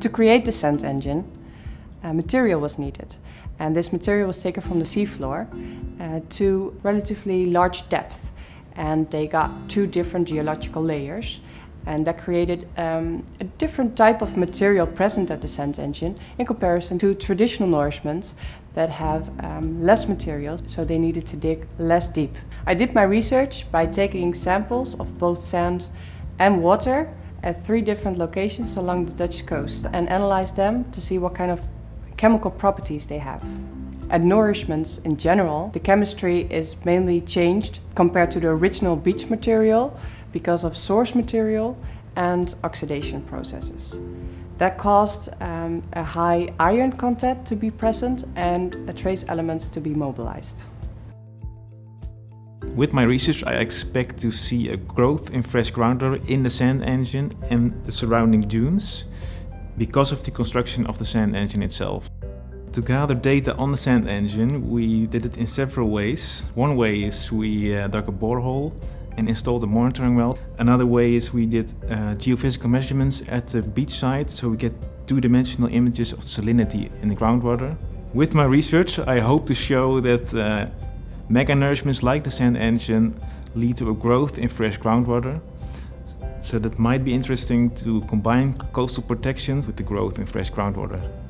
To create the sand engine, uh, material was needed. And this material was taken from the seafloor uh, to relatively large depth. And they got two different geological layers. And that created um, a different type of material present at the sand engine in comparison to traditional nourishments that have um, less materials, so they needed to dig less deep. I did my research by taking samples of both sand and water at three different locations along the Dutch coast and analyzed them to see what kind of chemical properties they have. At nourishments in general, the chemistry is mainly changed compared to the original beach material because of source material and oxidation processes. That caused um, a high iron content to be present and trace elements to be mobilized. With my research I expect to see a growth in fresh groundwater in the sand engine and the surrounding dunes because of the construction of the sand engine itself. To gather data on the sand engine we did it in several ways. One way is we uh, dug a borehole and installed a monitoring well. Another way is we did uh, geophysical measurements at the beach site so we get two-dimensional images of salinity in the groundwater. With my research I hope to show that uh, mega nourishments like the sand engine lead to a growth in fresh groundwater. So that might be interesting to combine coastal protections with the growth in fresh groundwater.